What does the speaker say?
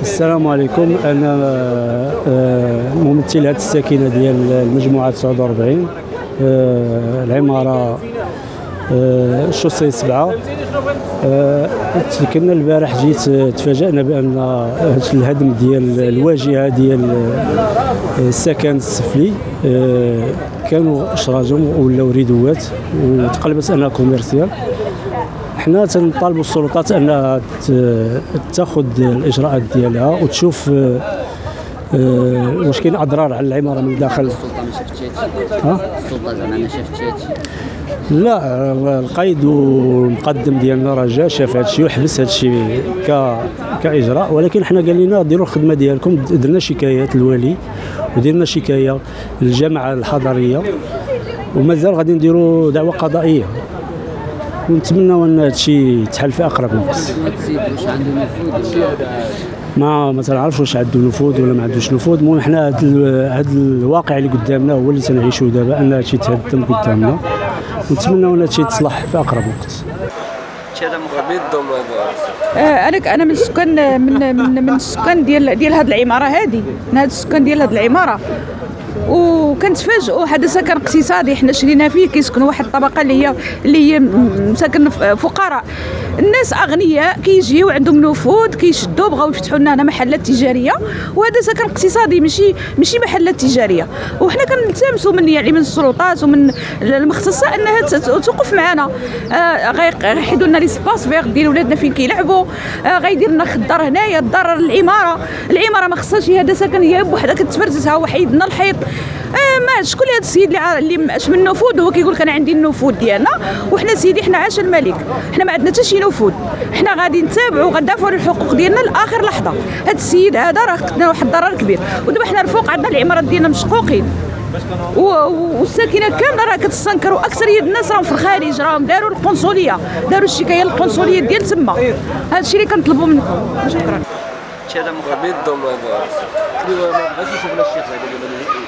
السلام عليكم. أنا آه، ممثل هذه الساكنة ديال المجموعة 49 آه، العمارة آه، شوسي سبعة. آه، كنا البارح جيت آه، تفاجأنا بأن الهدم ديال الواجهة ديال آه، السكن السفلي آه، كانوا إشراجهم ولاو ريدوات وتقلبت أنها كوميرسيال. حنا تنطالبوا السلطات أنها تاخذ الإجراءات ديالها وتشوف آه، آه، واش كاين أضرار على العمارة من داخل. السلطة ما شافتش هادشي. ها؟ السلطة زعما ما شافتش هادشي. لا القايد والمقدم ديالنا راه جا شاف هذا الشيء وحبس هذا الشيء ك كإجراء. ولكن حنا قال لنا ديروا الخدمة ديالكم. درنا شكايات للوالي ودرنا شكاية للجامعة الحضرية ومازال غادي نديروا دعوة قضائية. ونتمنوا أن هذا الشيء يتحل في أقرب وقت. ما ما تنعرفش واش عنده نفوذ ولا ما عندوش نفوذ. المهم حنا هذا هذا الواقع اللي قدامنا هو اللي تنعيشوا دابا أن هادشي تهدم قدامنا. ونتمنوا ان هادشي يتصلح في أقرب وقت. آه، أنا أنا من السكان من من من السكان ديال ديال هذه العمارة هذه من هذا السكان ديال هذه العمارة. وكنتفاجئوا. هذا سكن اقتصادي حنا شرينا فيه كيسكنوا واحد الطبقة اللي هي اللي هي مساكن فقراء. الناس أغنياء كيجيو عندهم نفوذ كيشدوا بغاو يفتحوا لنا هنا محلات تجارية. وهذا سكن اقتصادي ماشي ماشي محلات تجارية. وحنا كنلتمسوا من يعني من السلطات ومن المختصة إنها توقف معنا آه غي- غيحيدوا لنا les espaces verts ديال ولادنا فين كيلعبوا. آه غيدير لنا خضار هنايا الدار العمارة. العمارة ما خصهاش هذا سكن هي بوحدها كتفرزها وحيد لنا الحيط. ما شكون هذا السيد اللي اللي ماش من النفوذ هو كيقول لك أنا عندي النفوذ ديالنا وحنا سيدي حنا عاش الملك. حنا ما عندنا حتى شي نفوذ. حنا غادي نتابعوا غندافعوا على الحقوق ديالنا لآخر لحظة. هذا السيد هذا راه خدنا واحد الضرر كبير. ودابا حنا الفوق عندنا العمارات ديالنا مشقوقين. والساكنة كاملة راه كتستنكر واكثريه الناس راهم في الخارج راهم داروا القنصلية. داروا الشكاية للقنصلية ديال تما. هذا الشيء اللي كنطلبوا منكم. شكرا. بيدهم ما بغاش يشوفنا الشيخ هذا